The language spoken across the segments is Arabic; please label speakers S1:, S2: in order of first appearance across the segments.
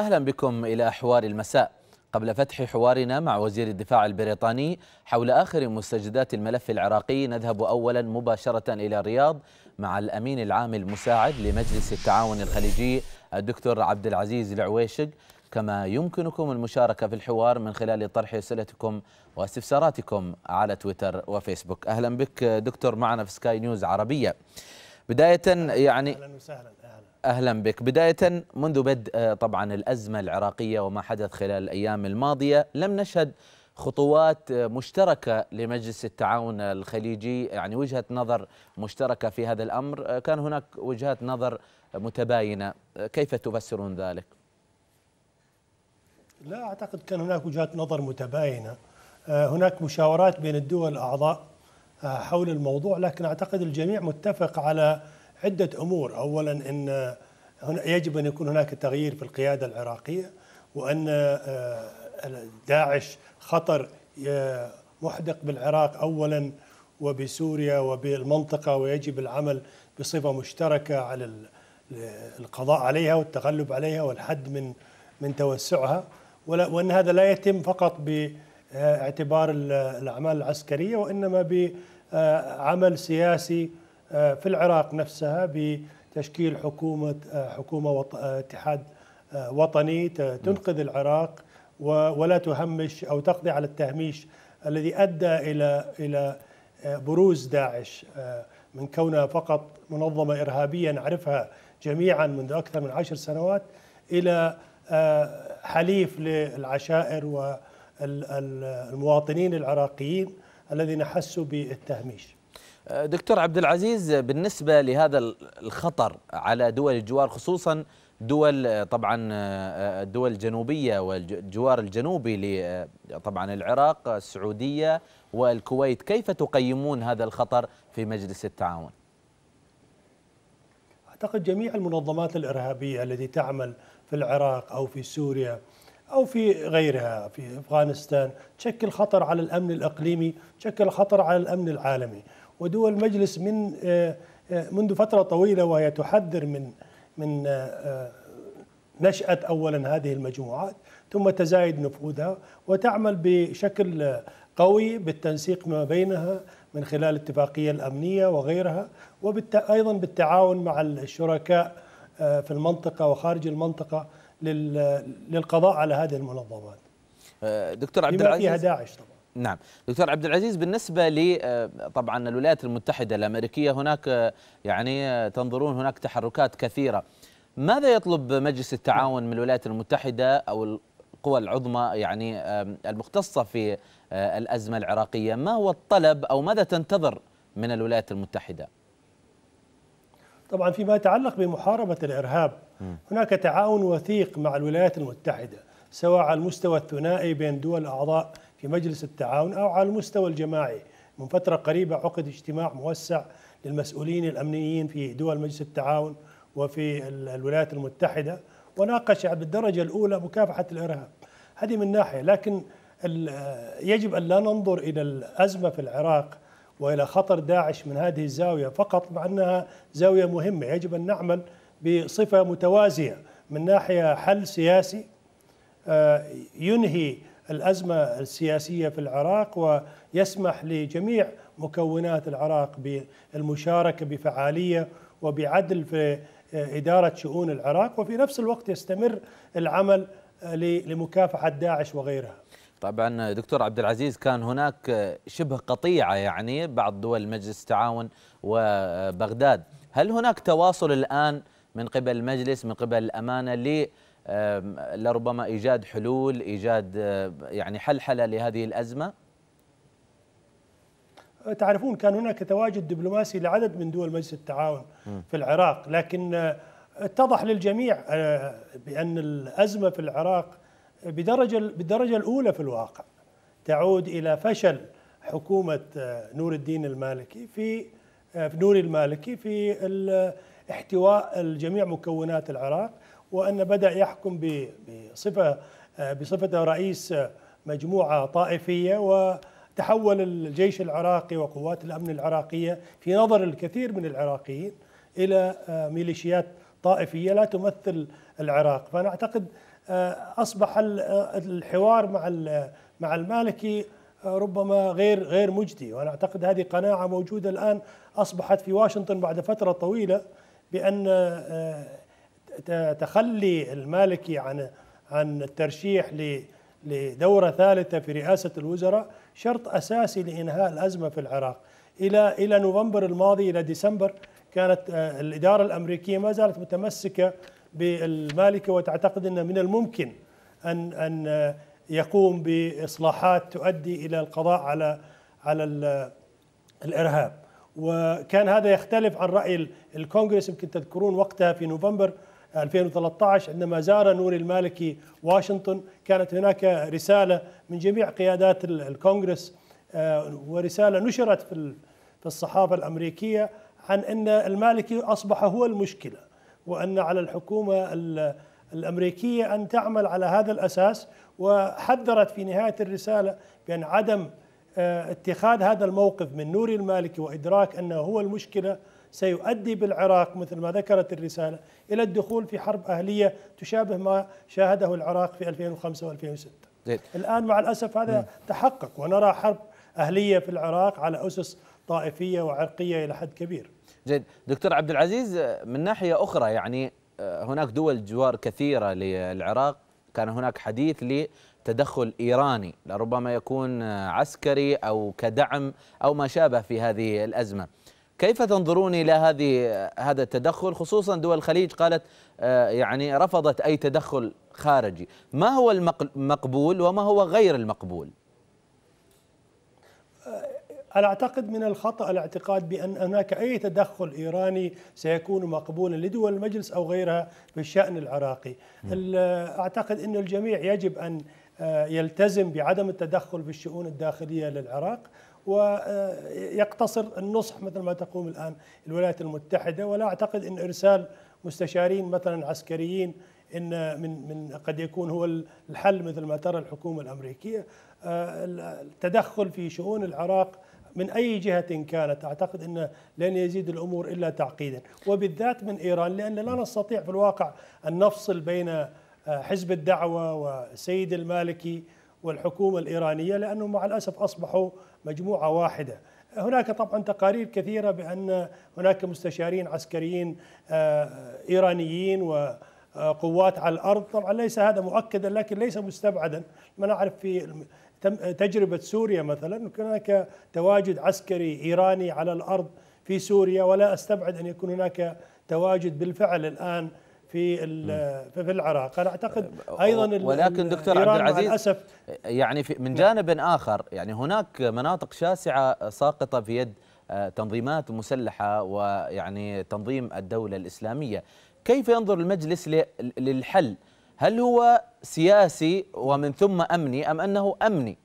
S1: أهلا بكم إلى حوار المساء. قبل فتح حوارنا مع وزير الدفاع البريطاني حول آخر مستجدات الملف العراقي نذهب أولا مباشرة إلى الرياض مع الأمين العام المساعد لمجلس التعاون الخليجي الدكتور عبد العزيز العويشق. كما يمكنكم المشاركة في الحوار من خلال طرح أسئلتكم واستفساراتكم على تويتر وفيسبوك. أهلا بك دكتور معنا في سكاي نيوز عربية. بداية يعني
S2: أهلا وسهلا.
S1: أهلا بك. بدايه منذ بدء طبعا الأزمة العراقية وما حدث خلال الأيام الماضية لم نشهد خطوات مشتركة لمجلس التعاون الخليجي. يعني وجهة نظر مشتركة في هذا الأمر كان هناك وجهات نظر متباينة. كيف تفسرون ذلك؟
S2: لا أعتقد كان هناك وجهات نظر متباينة. آه، هناك مشاورات بين الدول الأعضاء آه، حول الموضوع لكن أعتقد الجميع متفق على عدة أمور. اولا إن هنا يجب أن يكون هناك تغيير في القيادة العراقية وأن آه، داعش خطر آه، محدق بالعراق اولا وبسوريا وبالمنطقة ويجب العمل بصفة مشتركة على ال- القضاء عليها والتغلب عليها والحد من من توسعها. وأن هذا لا يتم فقط باعتبار ال- الأعمال العسكرية وإنما بعمل سياسي آه، في العراق نفسها بتشكيل حكومة آه، حكومة وط- آه، اتحاد آه، وطني تنقذ العراق و- ولا تهمش أو تقضي على التهميش الذي أدى إلى إلى آه، بروز داعش آه، من كونها فقط منظمة إرهابية نعرفها جميعا منذ أكثر من عشر سنوات إلى آه، حليف للعشائر والمواطنين العراقيين الذين حسوا بالتهميش.
S1: دكتور عبد العزيز بالنسبة لهذا الخطر على دول الجوار خصوصا دول طبعا الدول الجنوبية والجوار الجنوبي ل- طبعا العراق السعودية والكويت كيف تقيمون هذا الخطر في مجلس التعاون؟
S2: أعتقد جميع المنظمات الإرهابية التي تعمل في العراق أو في سوريا أو في غيرها في أفغانستان تشكل خطر على الأمن الإقليمي، تشكل خطر على الأمن العالمي، ودول المجلس من آه، آه، منذ فترة طويلة وهي تحذر من من آه، نشأة أولا هذه المجموعات ثم تزايد نفوذها وتعمل بشكل قوي بالتنسيق ما بينها من خلال الاتفاقية الأمنية وغيرها وأيضا بالتعاون مع الشركاء في المنطقة وخارج المنطقة لل- للقضاء على هذه المنظمات.
S1: دكتور عبد
S2: بما فيها
S1: العزيز.
S2: داعش طبعا.
S1: نعم. دكتور عبد العزيز بالنسبة ل طبعا الولايات المتحدة الأمريكية هناك آه، يعني آه، تنظرون هناك تحركات كثيرة. ماذا يطلب مجلس التعاون من الولايات المتحدة أو القوى العظمى يعني المختصة في آه، الأزمة العراقية؟ ما هو الطلب أو ماذا تنتظر من الولايات المتحدة؟
S2: طبعا فيما يتعلق بمحاربة الإرهاب هناك تعاون وثيق مع الولايات المتحدة سواء على المستوى الثنائي بين دول أعضاء في مجلس التعاون أو على المستوى الجماعي. من فترة قريبة عقد اجتماع موسع للمسؤولين الأمنيين في دول مجلس التعاون وفي ال- الولايات المتحدة وناقش بالدرجة الأولى مكافحة الإرهاب. هذه من ناحية لكن يجب أن لا ننظر إلى الأزمة في العراق وإلى خطر داعش من هذه الزاوية فقط مع أنها زاوية مهمة. يجب أن نعمل بصفة متوازية من ناحية حل سياسي آه، ينهي الأزمة السياسية في العراق ويسمح لجميع مكونات العراق بالمشاركة بفعالية وبعدل في إدارة شؤون العراق وفي نفس الوقت يستمر العمل ل- لمكافحة داعش وغيرها.
S1: طبعا دكتور عبد العزيز كان هناك شبه قطيعة يعني بعض دول مجلس التعاون وبغداد. هل هناك تواصل الآن من قبل المجلس من قبل الأمانة لربما إيجاد حلول إيجاد آه، يعني حلحلة لهذه الأزمة؟
S2: تعرفون كان هناك تواجد دبلوماسي لعدد من دول مجلس التعاون في العراق لكن آه، اتضح للجميع آه، بأن الأزمة في العراق بدرجة بالدرجة الأولى في الواقع. تعود إلى فشل حكومة آه، نور الدين المالكي في آه، في نور المالكي في احتواء الجميع مكونات العراق. وأن بدأ يحكم بصفة آه، بصفته رئيس آه، مجموعة طائفية وتحول الجيش العراقي وقوات الأمن العراقية في نظر الكثير من العراقيين إلى آه، ميليشيات طائفية لا تمثل العراق. فأنا أعتقد أصبح الحوار مع مع المالكي ربما غير غير مجدي. وأنا أعتقد هذه قناعة موجودة الآن أصبحت في واشنطن بعد فترة طويلة بأن تخلي المالكي عن عن الترشيح لدورة ثالثة في رئاسة الوزراء شرط أساسي لإنهاء الأزمة في العراق. إلى إلى نوفمبر الماضي إلى ديسمبر كانت آه، الإدارة الأمريكية ما زالت متمسكة بالمالكة وتعتقد إن من الممكن ان أن آه، يقوم بإصلاحات تؤدي إلى القضاء على على الإرهاب. وكان هذا يختلف عن رأي الكونغرس يمكن تذكرون وقتها في نوفمبر 2013 عندما زار نوري المالكي واشنطن كانت هناك رسالة من جميع قيادات الكونغرس آه، ورسالة نشرت في الصحافة الأمريكية عن أن المالكي أصبح هو المشكلة وأن على الحكومة الأمريكية أن تعمل على هذا الأساس وحذرت في نهاية الرسالة بأن عدم آه، اتخاذ هذا الموقف من نوري المالكي وإدراك أنه هو المشكلة سيؤدي بالعراق مثل ما ذكرت الرسالة إلى الدخول في حرب أهلية تشابه ما شاهده العراق في 2005 و2006 زيد. الآن مع الأسف هذا م. تحقق ونرى حرب أهلية في العراق على أسس طائفية وعرقية إلى حد كبير.
S1: جيد دكتور عبد العزيز من ناحية أخرى يعني آه، هناك دول جوار كثيرة للعراق. كان هناك حديث لتدخل إيراني لربما يكون عسكري أو كدعم أو ما شابه في هذه الأزمة. كيف تنظرون إلى هذه هذا التدخل؟ خصوصا دول الخليج قالت آه، يعني رفضت أي تدخل خارجي. ما هو المقبول وما هو غير المقبول؟
S2: آه، أنا أعتقد من الخطأ الاعتقاد بأن هناك أي تدخل إيراني سيكون مقبولا لدول المجلس أو غيرها في الشأن العراقي أعتقد أن الجميع يجب أن آه، يلتزم بعدم التدخل في الشؤون الداخلية للعراق. ويقتصر النصح مثل ما تقوم الآن الولايات المتحدة. ولا أعتقد أن إرسال مستشارين مثلا عسكريين إن من من قد يكون هو الحل مثل ما ترى الحكومة الأمريكية. التدخل في شؤون العراق من أي جهة كانت أعتقد انه لن يزيد الأمور إلا تعقيدا. وبالذات من إيران لأن لا نستطيع في الواقع أن نفصل بين حزب الدعوة والسيد المالكي والحكومة الإيرانية لأنه مع الأسف أصبحوا مجموعة واحدة. هناك طبعا تقارير كثيرة بأن هناك مستشارين عسكريين آه، إيرانيين وقوات على الأرض، طبعا ليس هذا مؤكدا لكن ليس مستبعدا، ما نعرف في تجربة سوريا مثلا هناك تواجد عسكري إيراني على الأرض في سوريا ولا أستبعد أن يكون هناك تواجد بالفعل الآن في في العراق. أنا أعتقد أيضا
S1: ولكن دكتور عبد العزيز يعني في من جانب آخر يعني هناك مناطق شاسعة ساقطة في يد آه، تنظيمات مسلحة ويعني تنظيم الدولة الإسلامية. كيف ينظر المجلس للحل؟ هل هو سياسي ومن ثم أمني أم أنه أمني؟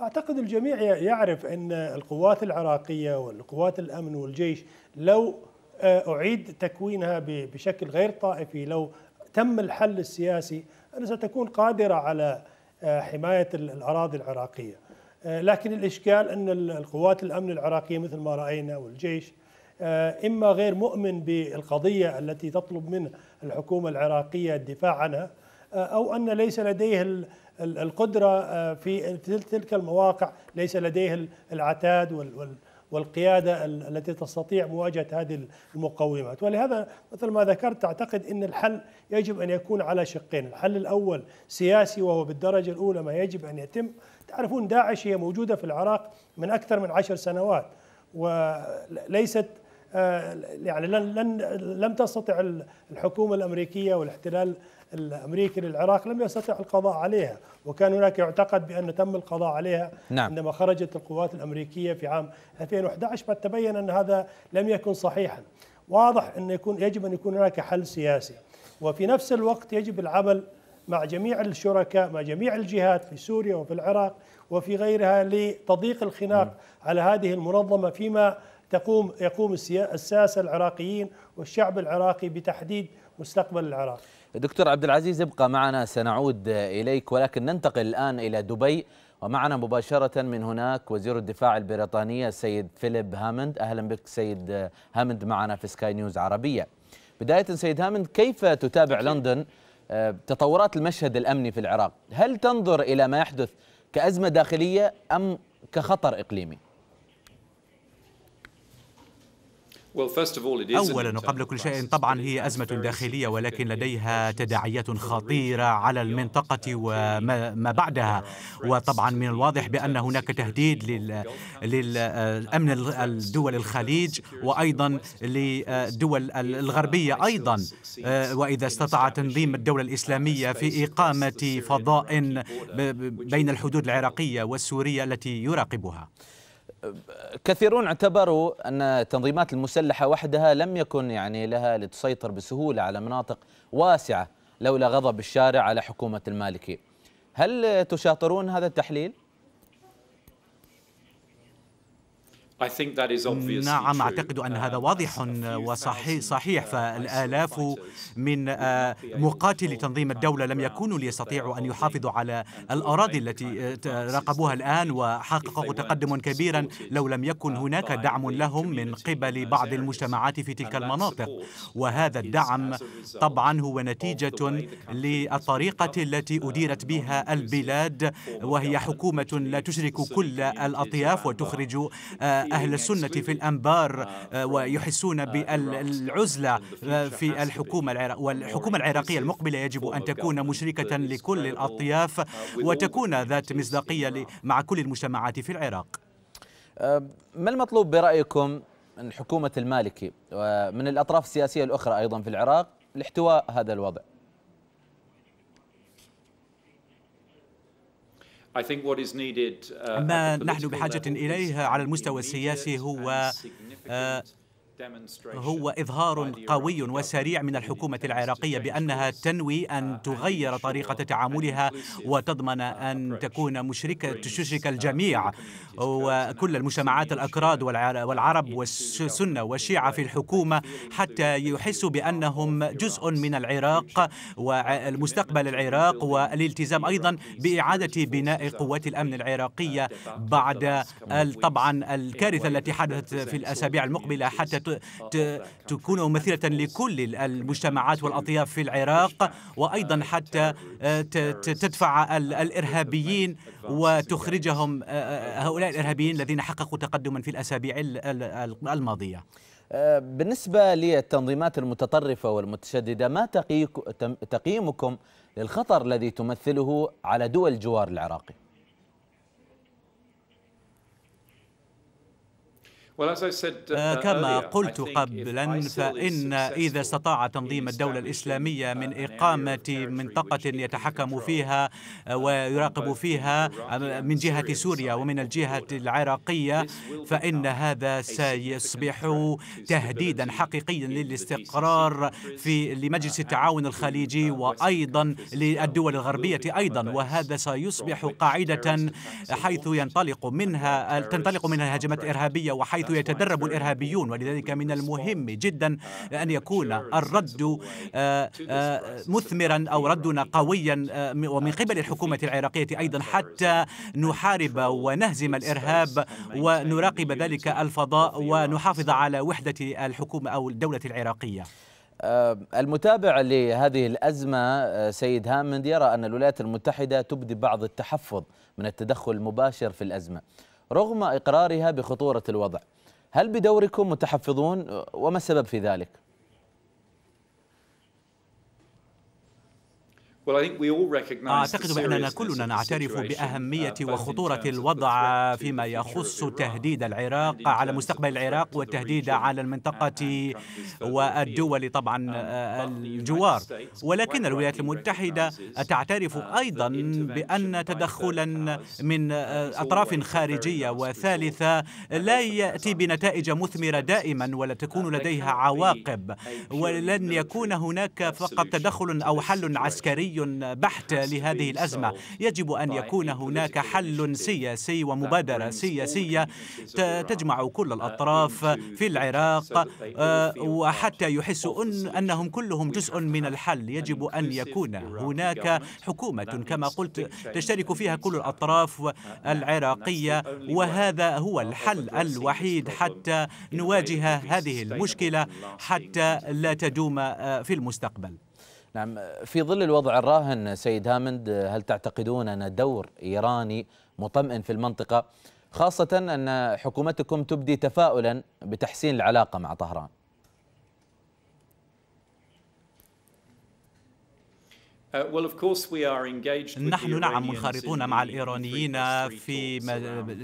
S2: أعتقد الجميع يعرف أن القوات العراقية والقوات الأمن والجيش لو أعيد تكوينها بشكل غير طائفي. لو تم الحل السياسي ستكون قادرة على آه، حماية الأراضي العراقية. آه، لكن الإشكال أن القوات الأمن العراقية مثل ما رأينا والجيش إما غير مؤمن بالقضية التي تطلب منه الحكومة العراقية الدفاع عنها أو أن ليس لديه القدرة في تلك المواقع ليس لديه العتاد والقيادة التي تستطيع مواجهة هذه المقومات. ولهذا مثل ما ذكرت أعتقد إن الحل يجب أن يكون على شقين. الحل الأول سياسي وهو بالدرجة الأولى ما يجب أن يتم. تعرفون داعش هي موجودة في العراق من أكثر من عشر سنوات وليست آه، يعني لن لم تستطع الحكومة الأمريكية والاحتلال الأمريكي للعراق لم يستطع القضاء عليها وكان هناك يعتقد بأن تم القضاء عليها نعم. عندما خرجت القوات الأمريكية في عام 2011 فتبين أن هذا لم يكن صحيحا واضح أن يكون يجب أن يكون هناك حل سياسي وفي نفس الوقت يجب العمل مع جميع الشركاء مع جميع الجهات في سوريا وفي العراق وفي غيرها لتضييق الخناق م. على هذه المنظمة فيما تقوم يقوم الساسه العراقيين والشعب العراقي بتحديد مستقبل العراق.
S1: دكتور عبد العزيز ابقى معنا سنعود إليك ولكن ننتقل الآن إلى دبي ومعنا مباشرة من هناك وزير الدفاع البريطانية السيد فيليب هامند. أهلا بك سيد هامند معنا في سكاي نيوز عربية. بداية سيد هامند كيف تتابع لندن؟ آه، تطورات المشهد الأمني في العراق هل تنظر إلى ما يحدث كأزمة داخلية أم كخطر إقليمي؟
S3: أولا وقبل كل شيء طبعا هي أزمة داخلية ولكن لديها تداعيات خطيرة على المنطقة وما بعدها. وطبعا من الواضح بأن هناك تهديد للأمن الدول الخليج وأيضا للدول الغربية أيضا. وإذا استطاع تنظيم الدولة الإسلامية في إقامة فضاء بين الحدود العراقية والسورية التي يراقبها.
S1: كثيرون اعتبروا أن التنظيمات المسلحة وحدها لم يكن يعني لها لتسيطر بسهولة على مناطق واسعة لولا غضب الشارع على حكومة المالكي. هل تشاطرون هذا التحليل؟
S3: نعم أعتقد أن هذا واضح وصحيح صحيح. فالآلاف من آه، مقاتلي تنظيم الدولة لم يكونوا ليستطيعوا أن يحافظوا على الأراضي التي راقبوها الآن وحققوا تقدما كبيرا لو لم يكن هناك دعم لهم من قبل بعض المجتمعات في تلك المناطق. وهذا الدعم طبعا هو نتيجة للطريقة التي أديرت بها البلاد وهي حكومة لا تشرك كل الأطياف وتخرج آه، أهل السنة في الأنبار آه، ويحسون بالعزلة آه، في الحكومة العراق والحكومة العراقية المقبلة يجب أن تكون مشركة لكل الأطياف وتكون ذات مصداقية مع كل المجتمعات في العراق.
S1: آه، ما المطلوب برأيكم من حكومة المالكي؟ ومن الأطراف السياسية الأخرى أيضا في العراق لاحتواء هذا الوضع؟
S3: ما نحن بحاجة إليه على المستوى السياسي هو هو إظهار قوي وسريع من الحكومة العراقية بأنها تنوي أن تغير طريقة تعاملها وتضمن أن تكون مشركة تشرك الجميع. وكل المجتمعات الأكراد والعرب والسنة والشيعة في الحكومة حتى يحسوا بأنهم جزء من العراق والمستقبل العراق والالتزام أيضا بإعادة بناء قوات الأمن العراقية بعد طبعا الكارثة التي حدثت في الأسابيع المقبلة حتى تكون ممثلة لكل المجتمعات والأطياف في العراق وأيضا حتى آه، تدفع الإرهابيين وتخرجهم آه، آه، هؤلاء الإرهابيين الذين حققوا تقدما في الأسابيع الماضية.
S1: بالنسبة للتنظيمات المتطرفة والمتشددة ما تقييمكم للخطر الذي تمثله على دول الجوار العراقي؟
S3: كما قلت قبلا فإن إذا استطاع تنظيم الدولة الإسلامية من إقامة منطقة يتحكم فيها آه، ويراقب فيها آه، من جهة سوريا ومن الجهة العراقية فإن هذا سيصبح تهديدا حقيقيا للاستقرار في لمجلس التعاون الخليجي وأيضا للدول الغربية أيضا وهذا سيصبح قاعدة حيث ينطلق منها تنطلق منها الهجمات الإرهابية وحيث حيث يتدرب الإرهابيون ولذلك من المهم جدا أن يكون الرد آه، آه، مثمرا أو ردنا قويا آه، ومن قبل الحكومة العراقية أيضا حتى نحارب ونهزم الإرهاب ونراقب ذلك الفضاء ونحافظ على وحدة الحكومة أو الدولة العراقية.
S1: المتابع لهذه الأزمة سيد هامند يرى أن الولايات المتحدة تبدي بعض التحفظ من التدخل المباشر في الأزمة رغم إقرارها بخطورة الوضع. هل بدوركم متحفظون وما السبب في ذلك؟
S3: أعتقد بأننا كلنا نعترف بأهمية uh, وخطورة الوضع فيما يخص تهديد العراق على مستقبل العراق والتهديد على المنطقة والدول طبعا آه، الجوار. ولكن الولايات المتحدة تعترف أيضا بأن تدخلا من آه، أطراف خارجية وثالثة لا يأتي بنتائج مثمرة دائما ولا تكون لديها عواقب. ولن يكون هناك فقط تدخل أو حل عسكري بحت لهذه الأزمة. يجب أن يكون هناك حل سياسي ومبادرة سياسية. تجمع كل الأطراف في العراق وحتى يحسوا أنهم كلهم جزء من الحل. يجب أن يكون هناك حكومة كما قلت تشترك فيها كل الأطراف العراقية وهذا هو الحل الوحيد حتى نواجه هذه المشكلة حتى لا تدوم في المستقبل.
S1: نعم في ظل الوضع الراهن سيد هامند هل تعتقدون أن دور إيراني مطمئن في المنطقة خاصة أن حكومتكم تبدي تفاؤلا بتحسين العلاقة مع طهران؟
S3: نحن نعم منخرطون مع الإيرانيين في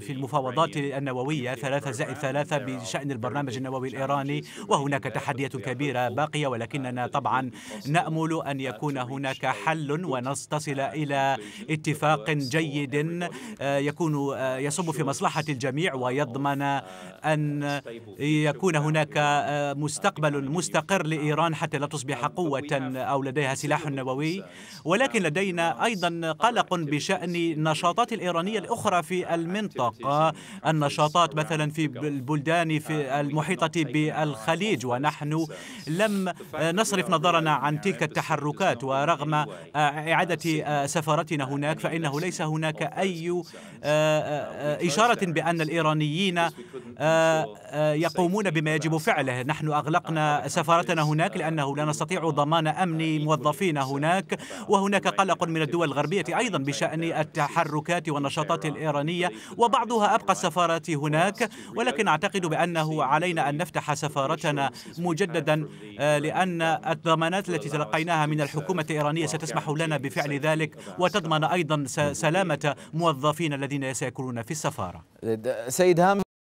S3: في المفاوضات النووية ثلاثة زائد ثلاثة بشأن البرنامج النووي الإيراني وهناك تحديات كبيرة باقية ولكننا طبعا نأمل أن يكون هناك حل ونستصل إلى اتفاق جيد آه، يكون آه، يصب في مصلحة الجميع ويضمن أن يكون هناك آه، مستقبل مستقر لإيران حتى لا تصبح قوة أو لديها سلاح نووي. ولكن لدينا أيضا قلق بشأن النشاطات الإيرانية الأخرى في المنطقة. النشاطات مثلا في البلدان في المحيطة بالخليج ونحن لم نصرف نظرنا عن تلك التحركات. ورغم إعادة سفارتنا هناك فإنه ليس هناك أي إشارة بأن الإيرانيين يقومون بما يجب فعله نحن أغلقنا سفارتنا هناك لأنه لا نستطيع ضمان أمن موظفين هناك وهناك قلق من الدول الغربية أيضا بشأن التحركات والنشاطات الإيرانية وبعضها أبقى السفارات هناك ولكن أعتقد بأنه علينا أن نفتح سفارتنا مجددا آه، لأن الضمانات التي تلقيناها من الحكومة الإيرانية ستسمح لنا بفعل ذلك وتضمن أيضا سلامة موظفين الذين سيكونون في السفارة
S1: سيد هام